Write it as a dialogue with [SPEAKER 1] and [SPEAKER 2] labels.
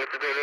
[SPEAKER 1] Okay,